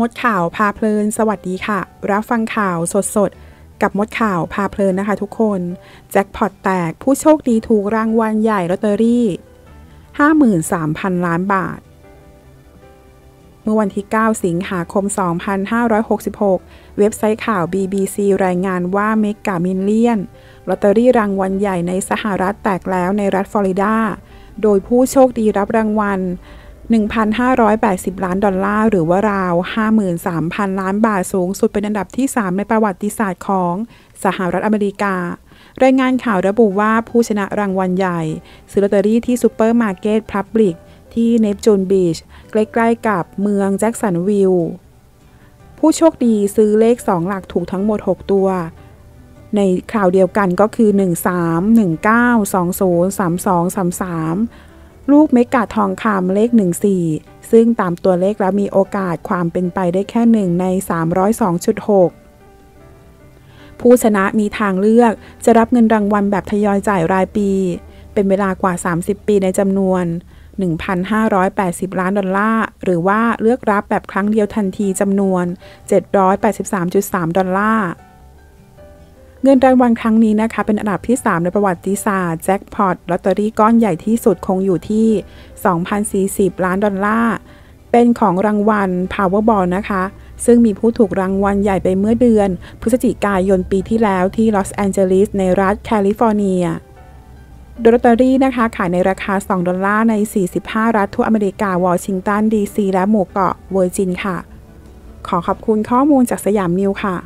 มดข่าวพาเพลิน สวัสดีค่ะ รับฟังข่าวสดๆกับมดข่าวพาเพลินนะคะทุกคน แจ็คพอตแตกผู้โชคดีถูกรางวัลใหญ่ลอตเตอรี่ 53,000 ล้านบาท เมื่อวันที่ 9 สิงหาคม 2566 เว็บไซต์ข่าว BBC รายงานว่า Mega Millions ลอตเตอรี่รางวัลใหญ่ในสหรัฐแตกแล้วในรัฐฟลอริดา โดยผู้โชคดีรับรางวัล 1,580 ล้านดอลลาร์ หรือว่าราว 53,000 ล้านบาทสูงสุดเป็นอันดับที่ 3 ในประวัติศาสตร์ของสหรัฐอเมริการายงานข่าวระบุว่าผู้ชนะรางวัลใหญ่ซื้อลอตเตอรี่ที่ซูเปอร์มาร์เก็ต Publix ที่เนปจูนบีช ใกล้ๆกับเมืองแจ็กสันวิลผู้โชคดีซื้อเลข 2 หลักถูกทั้งหมด 6 ตัว ในข่าวเดียวกันก็คือ 13 19 20 32 33 ลูกเมกะทองคำเลข 14 ซึ่งตามตัวเลขแล้วมีโอกาสความเป็นไปได้แค่ 1 ใน 302.6 ผู้ชนะมีทางเลือกจะรับเงินรางวัลแบบทยอยจ่ายรายปี เป็นเวลากว่า 30 ปีในจำนวน 1,580 ล้านดอลลาร์ หรือว่าเลือกรับแบบครั้งเดียวทันทีจำนวน 783.3 ดอลลาร์ เงินรางวัลครั้งนี้นะคะ เป็นอันดับที่ 3 ในประวัติศาสตร์แจ็คพอตลอตเตอรี่ก้อนใหญ่ที่สุดคงอยู่ที่ 2,040 ล้านดอลลาร์ เป็นของรางวัล Powerball นะคะ ซึ่งมีผู้ถูกรางวัลใหญ่ไปเมื่อเดือน พฤศจิกายนปีที่แล้วที่ลอสแอนเจลิสในรัฐแคลิฟอร์เนียโดยลอตเตอรี่นะคะ ขายในราคา 2 ดอลลาร์ใน 45 รัฐทั่วอเมริกา วอชิงตัน ดีซี และหมู่เกาะเวอร์จินค่ะ ขอขอบคุณข้อมูลจากสยามนิวค่ะ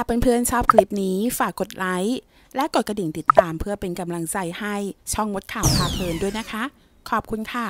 ถ้าเพื่อนๆชอบคลิปนี้ฝากกดไลค์และกดกระดิ่งติดตามเพื่อเป็นกำลังใจให้ช่องมดข่าวพาเพลินด้วยนะคะ ขอบคุณค่ะ